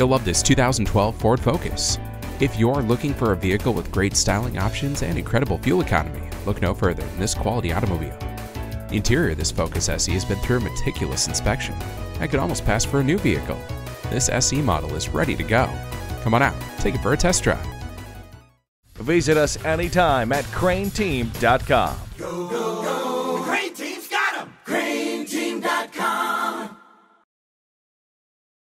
You'll love this 2012 Ford Focus. If you're looking for a vehicle with great styling options and incredible fuel economy, look no further than this quality automobile. The interior of this Focus SE has been through a meticulous inspection I could almost pass for a new vehicle. This SE model is ready to go. Come on out, take it for a test drive. Visit us anytime at crainteam.com. Go, go, go.